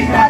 Yeah.